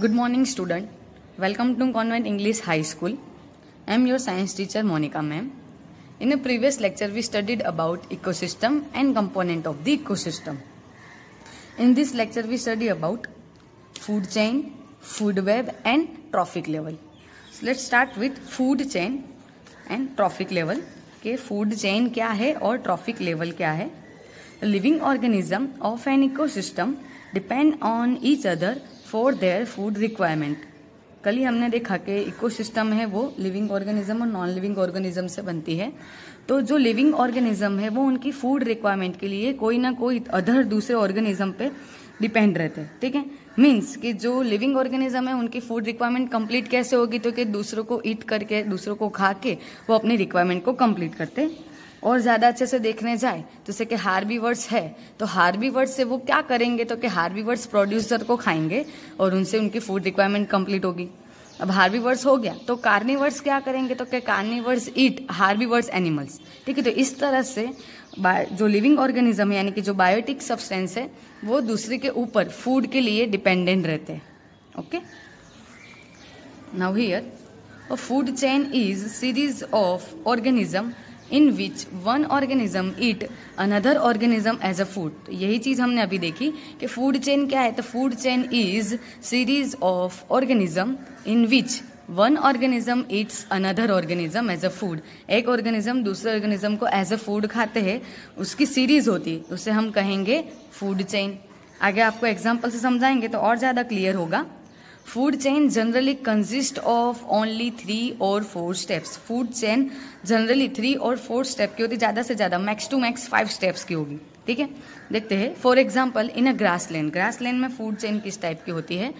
Good morning student welcome to convent English high school I am your science teacher Monika ma'am in a previous lecture we studied about ecosystem and component of the ecosystem in this lecture we study about food chain food web and trophic level let start with food chain and trophic level के food chain क्या है और trophic level क्या है? Living organism of an ecosystem depend on each other for their food requirement कल ही हमने देखा कि इकोसिस्टम है वो लिविंग ऑर्गेनिज्म और नॉन लिविंग ऑर्गेनिज्म से बनती है। तो जो लिविंग ऑर्गेनिज्म है वो उनकी फ़ूड रिक्वायरमेंट के लिए कोई ना कोई अदर दूसरे ऑर्गेनिज्म पे डिपेंड रहते हैं, ठीक है? मीन्स कि जो लिविंग ऑर्गेनिज्म है उनकी फ़ूड रिक्वायरमेंट कंप्लीट कैसे होगी? तो कि दूसरों को ईट करके, दूसरों को खा के वो अपनी रिक्वायरमेंट को कंप्लीट करते और ज़्यादा अच्छे से देखने जाए तो जैसे कि हार्बीवर्ड्स है तो हार्बीवर्ड्स से वो क्या करेंगे? तो कि हार्बीवर्ड्स प्रोड्यूसर को खाएँगे और उनसे उनकी फ़ूड रिक्वायरमेंट कंप्लीट होगी। अब हार्बीवर्ड्स हो गया तो कार्निवर्ड्स क्या करेंगे? तो क्या कार्निवर्ड्स ईट हार्बीवर्ड्स एनिमल्स। ठीक है तो इस तरह से जो लिविंग ऑर्गेनिज्म, यानी कि जो बायोटिक सब्सटेंस है, वो दूसरे के ऊपर, फ़ूड के लिए डिपेंडेंट रहते हैं। Okay? Now here food chain is series of organism in which one organism eat another organism as a food यही चीज़ हमने अभी देखी कि फ़ूड चेन क्या है? तो food chain is series of organism in which one organism eats another organism as a food एक ऑर्गेनिज्म दूसरे ऑर्गेनिज्म को एज अ फ़ूड खाते हैं, उसकी सीरीज़ होती है उसे हम कहेंगे फ़ूड चेन आगे आपको एग्ज़ाम्पल से समझाएँगे तो और ज़्यादा क्लियर होगा। Food chain generally consist of only three और four steps food chain generally three और फोर स्टेप की होती ज़्यादा से ज़्यादा max to max five steps की होगी। ठीक है? देखते हैं। For example in a grassland grassland में फ़ूड चेन किस टाइप की होती है?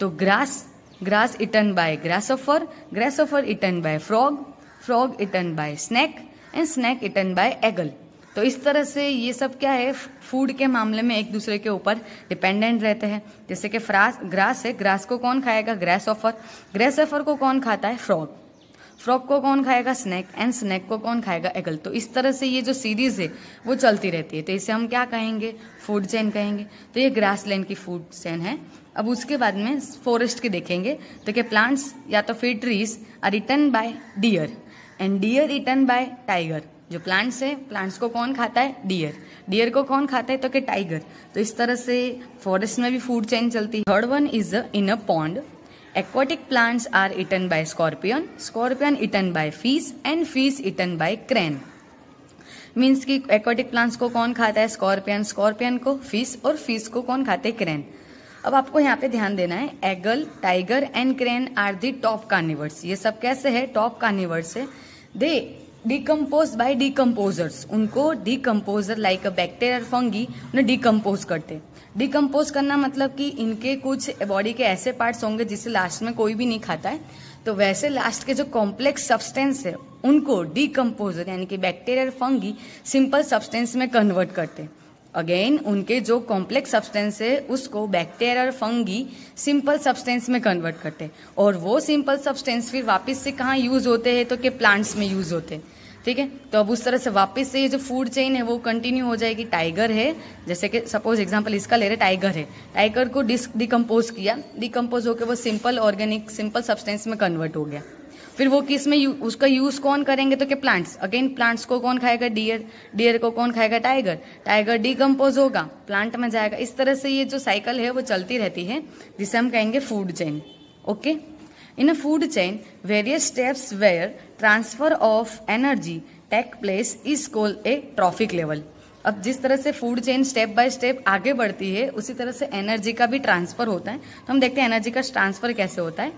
तो grass grass eaten by grasshopper grasshopper eaten by frog frog eaten by snake and snake eaten by eagle तो इस तरह से ये सब क्या है? फ़ूड के मामले में एक दूसरे के ऊपर डिपेंडेंट रहते हैं। जैसे कि फ्रास, ग्रास है। ग्रास को कौन खाएगा? ग्रास ऑफ़र ग्रास ऑफ़र को कौन खाता है? फ्रॉग फ्रॉग को कौन खाएगा? स्नैक एंड स्नैक को कौन खाएगा? एगल तो इस तरह से ये जो सीरीज़ है, वो चलती रहती है। तो इसे हम क्या कहेंगे? फ़ूड चेन कहेंगे। तो ये ग्रास लैंड की फ़ूड चेन है। अब उसके बाद में फॉरेस्ट के देखेंगे। तो क्या प्लांट्स या तो फिर trees are eaten by deer and deer eaten by tiger जो प्लांट्स है प्लांट्स को कौन खाता है? डियर डियर को कौन खाता है? तो क्या टाइगर तो इस तरह से फॉरेस्ट में भी फ़ूड चेन चलती है। Third one is in a pond aquatic plants are eaten by scorpion scorpion eaten by fish, and fish eaten by crane. Means कि एक्वाटिक प्लांट्स को कौन खाता है? स्कॉर्पियन स्कॉर्पियन को फ़िश और फ़िश को कौन खाते? हैं क्रेन अब आपको यहाँ पे ध्यान देना है eagle tiger and crane are the top carnivores ये सब कैसे है? टॉप कार्निवर्स है। दे डिकम्पोज बाय डिकम्पोजर्स उनको decomposer like a bacteria fungi उन्हें डिकम्पोज करते डिकम्पोज करना मतलब कि इनके कुछ बॉडी के ऐसे पार्ट्स होंगे जिसे लास्ट में कोई भी नहीं खाता है। तो वैसे लास्ट के जो कॉम्प्लेक्स सब्सटेंस है, उनको डिकम्पोजर यानी कि बैक्टीरिया फंगी सिंपल सब्सटेंस में कन्वर्ट करते अगेन उनके जो कॉम्प्लेक्स सब्सटेंस है, उसको बैक्टीरिया और फंगी सिंपल सब्सटेंस में कन्वर्ट करते और वो सिंपल सब्सटेंस फिर वापस से कहाँ यूज़ होते हैं? तो के प्लांट्स में यूज़ होते हैं। ठीक है? तो अब उस तरह से वापस से ये जो फ़ूड चेन है वो कंटिन्यू हो जाएगी। टाइगर है। जैसे कि सपोज़ एग्जांपल इसका ले रहे टाइगर है। टाइगर को डिस डिकम्पोज किया। डिकम्पोज होकर वो सिंपल ऑर्गेनिक सिंपल सब्सटेंस में कन्वर्ट हो गया। फिर वो किसमें यू, उसका यूज़ कौन करेंगे? तो क्या प्लांट्स अगेन प्लांट्स को कौन खाएगा? डियर डियर को कौन खाएगा? टाइगर टाइगर डिकम्पोज होगा। प्लांट में जाएगा। इस तरह से ये जो साइकिल है वो चलती रहती है। जिसे हम कहेंगे food chain okay in a food chain, various steps where transfer of energy take place is called a trophic level अब जिस तरह से food chain step by step आगे बढ़ती है उसी तरह से एनर्जी का भी ट्रांसफ़र होता है। तो हम देखते हैं एनर्जी का ट्रांसफ़र कैसे होता है।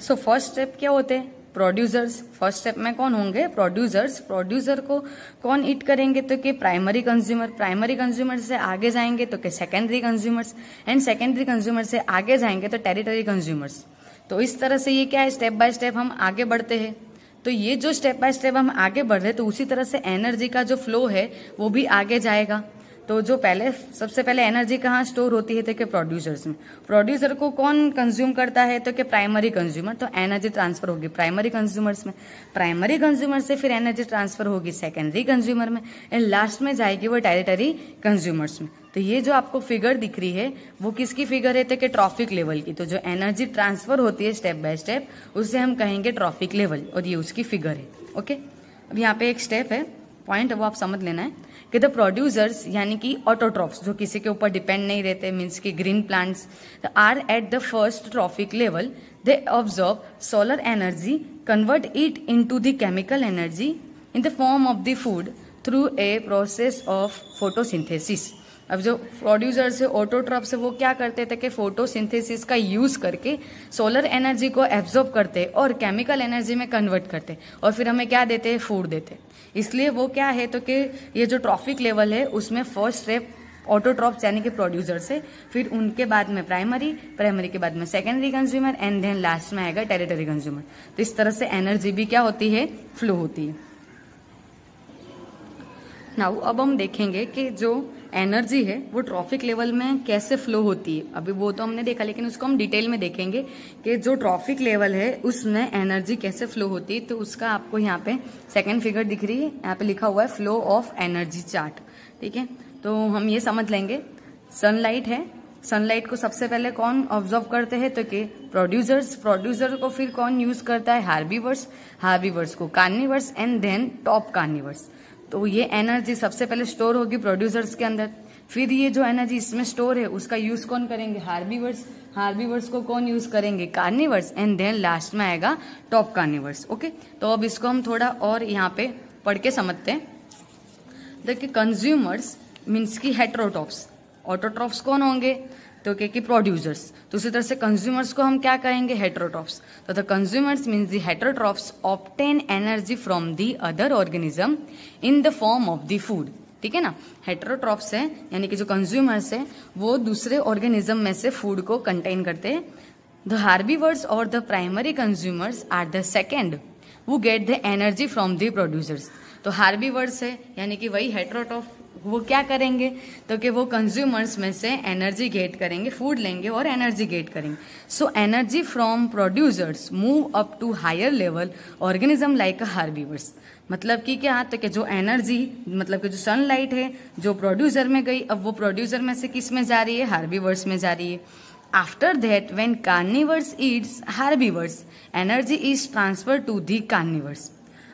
सो फ़र्स्ट स्टेप क्या होते हैं? प्रोड्यूसर्स फ़र्स्ट स्टेप में कौन होंगे? प्रोड्यूसर्स प्रोड्यूसर को कौन ईट करेंगे? तो कि प्राइमरी कंज्यूमर प्राइमरी कंज्यूमर से आगे जाएँगे तो कि secondary consumers and secondary consumer से आगे जाएँगे तो टेरिटरी कंज्यूमर्स तो इस तरह से ये क्या है? स्टेप बाय स्टेप हम आगे बढ़ते हैं। तो ये जो स्टेप बाय स्टेप हम आगे बढ़ रहे हैं तो उसी तरह से एनर्जी का जो फ्लो है, वो भी आगे जाएगा। तो जो पहले, सबसे पहले एनर्जी कहाँ स्टोर होती है तो कि प्रोड्यूसर्स में? प्रोड्यूसर को कौन कंज्यूम करता है तो कि प्राइमरी कंज्यूमर तो एनर्जी ट्रांसफ़र होगी प्राइमरी कंज्यूमर्स में। प्राइमरी कंज्यूमर से फिर एनर्जी ट्रांसफ़र होगी सेकेंडरी कंज्यूमर में। एंड लास्ट में जाएगी वो टेरिटरी कंज्यूमर्स में। तो ये जो आपको फिगर दिख रही है, वो किसकी फिगर है तो कि ट्रॉफिक लेवल की? तो जो एनर्जी ट्रांसफ़र होती है स्टेप बाय स्टेप उसे हम कहेंगे ट्रॉफिक लेवल और ये उसकी फिगर है। ओके अब यहाँ पे एक स्टेप है। पॉइंट वो आप समझ लेना है कि द प्रोड्यूसर्स यानी कि ऑटोट्रॉप्स जो किसी के ऊपर डिपेंड नहीं रहते मीन्स की green plants are at the first trophic level they absorb solar energy convert it into the chemical energy in the form of the food through a process of photosynthesis अब जो producer से autotroph से वो क्या करते थे कि photosynthesis का यूज़ करके सोलर एनर्जी को एब्जॉर्ब करते और केमिकल एनर्जी में कन्वर्ट करते और फिर हमें क्या देते हैं फ़ूड देते। इसलिए वो क्या है तो कि ये जो ट्रॉफिक लेवल है, उसमें फ़र्स्ट स्टेप ऑटोट्रॉप यानी कि प्रोड्यूसर से फिर उनके बाद में प्राइमरी प्राइमरी के बाद में secondary consumer and then last में आएगा टेरिटरी कंज्यूमर तो इस तरह से एनर्जी भी क्या होती है फ्लो होती है। नाउ अब हम देखेंगे कि जो एनर्जी है, वो ट्रॉफिक लेवल में कैसे फ्लो होती है? अभी वो तो हमने देखा, लेकिन उसको हम डिटेल में देखेंगे कि जो ट्रॉफिक लेवल है, उसमें एनर्जी कैसे फ्लो होती है तो उसका आपको यहाँ पे सेकेंड फिगर दिख रही है। यहाँ पे लिखा हुआ है फ्लो ऑफ़ एनर्जी चार्ट ठीक है? तो हम ये समझ लेंगे। सनलाइट है। सनलाइट को सबसे पहले कौन ऑब्ज़र्व करते हैं? तो कि प्रोड्यूसर्स प्रोड्यूसर को फिर कौन यूज़ करता है? हार्बीवर्स हार्बीवर्स को carnivores and then top carnivores तो ये एनर्जी सबसे पहले स्टोर होगी प्रोड्यूसर्स के अंदर। फिर ये जो एनर्जी इसमें स्टोर है, उसका यूज़ कौन करेंगे? हार्बीवर्स हार्बीवर्स को कौन यूज़ करेंगे? कार्निवर्स एंड देन लास्ट में आएगा टॉप कार्निवर्स ओके तो अब इसको हम थोड़ा और यहाँ पे पढ़ के समझते हैं। देखिए कंज्यूमर्स मीन्स की हेट्रोटॉप्स ऑटोट्रॉप्स कौन होंगे? तो क्या कि प्रोड्यूसर्स तो उसी तरह से कंज्यूमर्स को हम क्या कहेंगे? हेट्रोट्रॉप्स तो the consumers means the heterotrophs obtain energy from the other organism in the form of the food ठीक है ना? हेट्रोट्रॉप्स है, यानी कि जो कंज्यूमर्स है, वो दूसरे ऑर्गेनिज्म में से फ़ूड को कंटेन करते हैं। द हार्बीवर्स और the primary consumers are the second वो get the energy from the producers तो हार्बीवर्स है, यानी कि वही हेट्रोटॉप वो क्या करेंगे? तो कि वो कंज्यूमर्स में से एनर्जी गेट करेंगे फ़ूड लेंगे और एनर्जी गेट करेंगे। So energy from producers move up to higher level organism like a herbivores मतलब कि क्या? तो कि जो एनर्जी मतलब कि जो सनलाइट है, जो प्रोड्यूसर में गई, अब वो प्रोड्यूसर में से किसमें जा रही है? हार्बीवर्स में जा रही है। After that when carnivores eats herbivores energy is transfer to the carnivores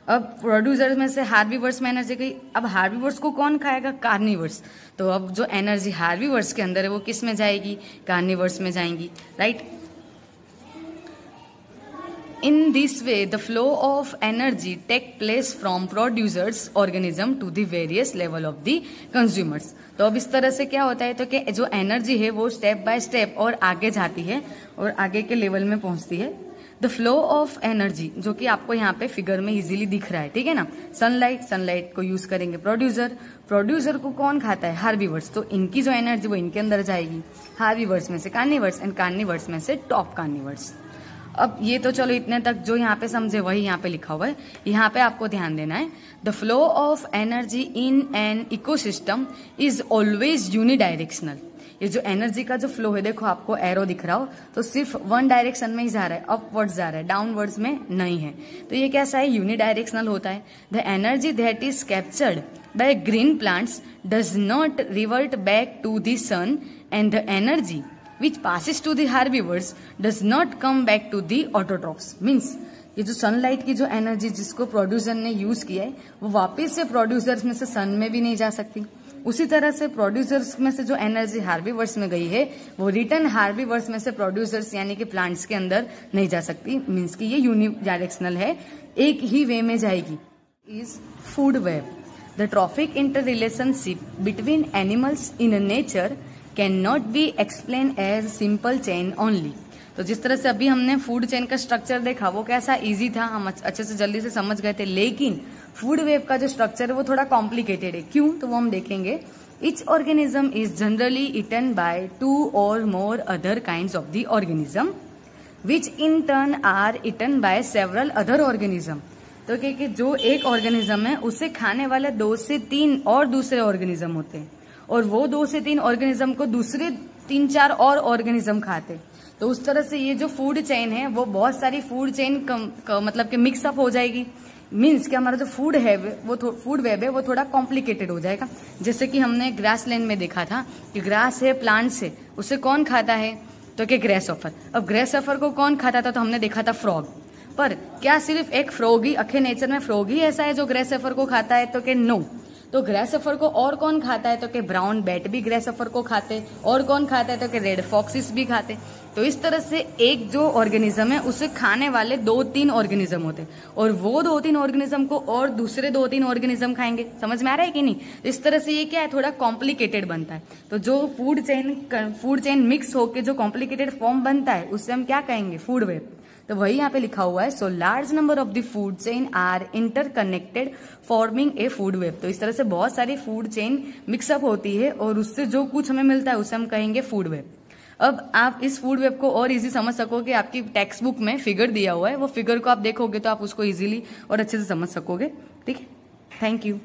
अब प्रोड्यूसर में से हार्बीवर्स में एनर्जी गई। अब हार्बीवर्स को कौन खाएगा? कार्निवर्स तो अब जो एनर्जी हार्बीवर्स के अंदर है, वो किसमें जाएगी? कार्निवर्स में जाएँगी। Right in this way the flow of energy take place from producers organism to the various level of the consumers तो अब इस तरह से क्या होता है? तो कि जो एनर्जी है, वो स्टेप बाय स्टेप और आगे जाती है और आगे के लेवल में पहुँचती है। द फ्लो ऑफ़ एनर्जी जो कि आपको यहाँ पे फिगर में इजीली दिख रहा है, ठीक है ना? सनलाइट सनलाइट को यूज़ करेंगे प्रोड्यूसर प्रोड्यूसर को कौन खाता है? हार्बीवर्स तो इनकी जो एनर्जी वो इनके अंदर जाएगी। हार्बीवर्स में से कार्निवर्स एंड कार्निवर्स में से टॉप कार्निवर्स अब ये तो चलो इतने तक जो यहाँ पे समझे, वही यहाँ पे लिखा हुआ है। यहाँ पे आपको ध्यान देना है। The flow of energy in an ecosystem is always unidirectional ये जो एनर्जी का जो फ्लो है, देखो आपको एरो दिख रहा हो तो सिर्फ़ वन डायरेक्शन में ही जा रहा है अपवर्ड्स जा रहा है डाउनवर्ड्स में नहीं है। तो ये कैसा है? यूनिडायरेक्शनल होता है। The energy that is captured by green plants does not revert back to the sun and the energy which passes to herbivores does not come back to the autotrophs means ये जो sunlight की जो energy जिसको producer ने use किया है, वो वापस से प्रोड्यूसर्स में से सन में भी नहीं जा सकती। उसी तरह से प्रोड्यूसर्स में से जो एनर्जी हार्बीवर्स में गई है, वो रिटर्न हार्बीवर्स में से प्रोड्यूसर्स यानी कि प्लांट्स के अंदर नहीं जा सकती। मीन्स कि ये यूनिडायरेक्शनल है। एक ही वे में जाएगी। Is food web the trophic inter relationship between animals in nature can not be explain as simple chain only तो जिस तरह से अभी हमने फ़ूड चेन का स्ट्रक्चर देखा, वो कैसा इजी था, हम अच्छे से जल्दी से समझ गए थे। लेकिन फ़ूड वेव का जो स्ट्रक्चर है, वो थोड़ा कॉम्प्लिकेटेड है। क्यों? तो वो हम देखेंगे। Each organism is generally eaten by two और more other kind of the organism which in turn are eaten by several other organism तो क्या कि जो एक ऑर्गेनिज्म है, उसे खाने वाले दो से तीन और दूसरे ऑर्गेनिज्म होते हैं। और वो दो से तीन ऑर्गेनिज्म को दूसरे तीन चार और ऑर्गेनिज्म खाते तो उस तरह से ये जो फ़ूड चेन है, वो बहुत सारी फ़ूड चेन मतलब कि मिक्सअप हो जाएगी। मीन्स कि हमारा जो फ़ूड है, वो फ़ूड वेब है, वो थोड़ा कॉम्प्लिकेटेड हो जाएगा। जैसे कि हमने ग्रास लैंड में देखा था कि ग्रास है प्लांट से, उसे कौन खाता है? तो क्या ग्रेस ऑफ़र अब ग्रेस ऑफ़र को कौन खाता था? तो हमने देखा था फ्रॉग पर क्या सिर्फ़ एक फ्रॉग ही अखे नेचर में फ्रॉग ही ऐसा है जो ग्रेस ऑफ़र को खाता है? तो क्या नो तो ग्रेसफर को और कौन खाता है? तो कि ब्राउन बैट भी ग्रेसफर को खाते, और कौन खाता है? तो कि रेड फॉक्सिस भी खाते। तो इस तरह से एक जो ऑर्गेनिज्म है, उसे खाने वाले दो तीन ऑर्गेनिज्म होते और वो दो तीन ऑर्गेनिज्म को और दूसरे दो तीन ऑर्गेनिज्म खाएँगे। समझ में आ रहा है कि नहीं? इस तरह से ये क्या है? थोड़ा कॉम्प्लिकेटेड बनता है। तो जो food chain food chain mix होकर जो कॉम्प्लिकेटेड फॉर्म बनता है उससे हम क्या कहेंगे? फ़ूड वेब तो वही यहाँ पे लिखा हुआ है so large number of the food chain are interconnected forming a food web तो इस तरह से बहुत सारी फ़ूड चेन मिक्सअप होती है और उससे जो कुछ हमें मिलता है, उसे हम कहेंगे फ़ूड वेब अब आप इस फ़ूड वेब को और इजी समझ सकोगे आपकी टेक्स्ट बुक में फिगर दिया हुआ है, वो फिगर को आप देखोगे तो आप उसको इजीली और अच्छे से समझ सकोगे. ठीक है? Thank you